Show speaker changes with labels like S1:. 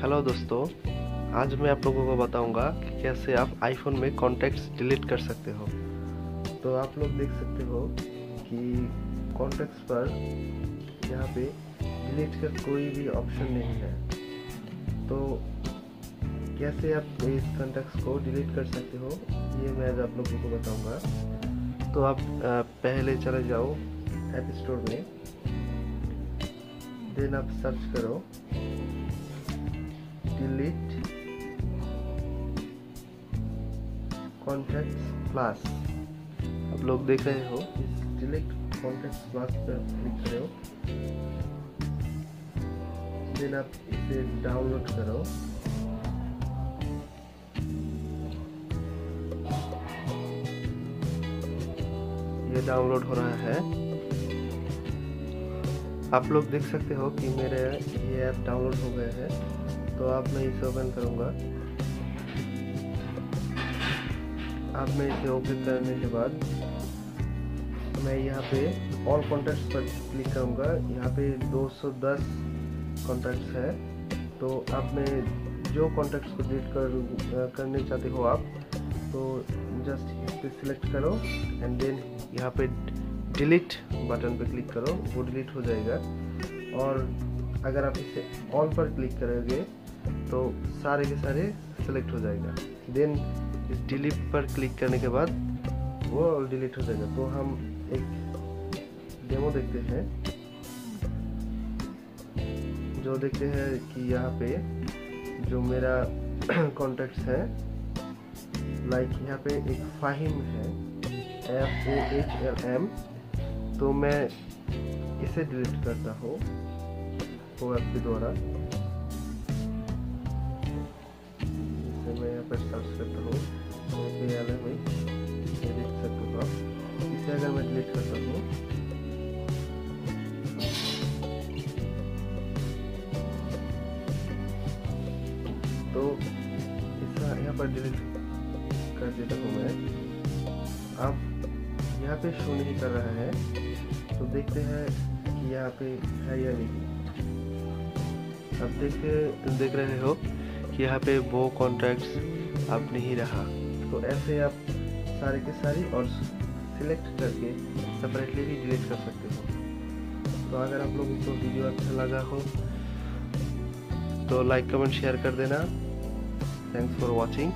S1: Hello दोस्तों। आज मैं आप लोगों को बताऊँगा कि कैसे आप आईफोन में कॉन्टैक्ट्स डिलीट कर सकते हो। तो आप लोग देख सकते हो कि कॉन्टैक्ट्स पर यहाँ पे डिलीट का कोई भी ऑप्शन नहीं है। तो कैसे आप इस कॉन्टैक्ट्स को डिलीट कर सकते हो, ये मैं आज आप लोगों को बताऊँगा। तो आप पहले चले जाओ ऐप स्टोर में। देन आप सर्च करो। Delete contacts plus आप लोग देख रहे हो? इस डिलीट कॉन्टेक्ट्स प्लस पर क्लिक करो देन आप इसे डाउनलोड करो। ये डाउनलोड हो रहा है। आप लोग देख सकते हो कि मेरे ये ऐप डाउनलोड हो गए हैं। तो अब मैं इसे ओपन करूँगा। अब मैं इसे ओपन करने के बाद मैं यहाँ पे ऑल कॉन्टैक्ट्स पर क्लिक करूँगा। यहाँ पे 210 कॉन्टैक्ट्स है। तो अब मैं जो कॉन्टैक्ट्स को डिलीट कर करने चाहते हो आप तो जस्ट इस पर सिलेक्ट करो एंड देन यहाँ पे डिलीट बटन पे क्लिक करो। वो डिलीट हो जाएगा। और अगर आप इसे ऑल पर क्लिक करोगे तो सारे के सारे सेलेक्ट हो जाएगा। देन इस डिलीट पर क्लिक करने के बाद वो डिलीट हो जाएगा। तो हम एक डेमो देखते हैं। जो देखते हैं कि यहाँ पे जो मेरा कॉन्टेक्ट्स है लाइक यहाँ पे एक फाहिम है F O H L M तो मैं इसे डिलीट करता हूँ वो ऐप के द्वारा। पर सर्च करता हूँ तो ये आ भाई ये देख सकते हो आप। इसे अगर मैं डिलीट करता हूँ। तो इसका यहाँ पर डिलीट कर देता हूँ मैं। अब यहाँ पे शो नहीं कर रहा है तो देखते हैं कि यहाँ पे है या नहीं। अब देखते देख रहे हो कि यहाँ पे वो कॉन्ट्रैक्ट्स अब नहीं रहा। तो ऐसे आप सारे के सारे और सिलेक्ट करके सेपरेटली भी डिलीट कर सकते हो। तो अगर आप लोगों को वीडियो अच्छा लगा हो तो लाइक कमेंट शेयर कर देना। Thanks for watching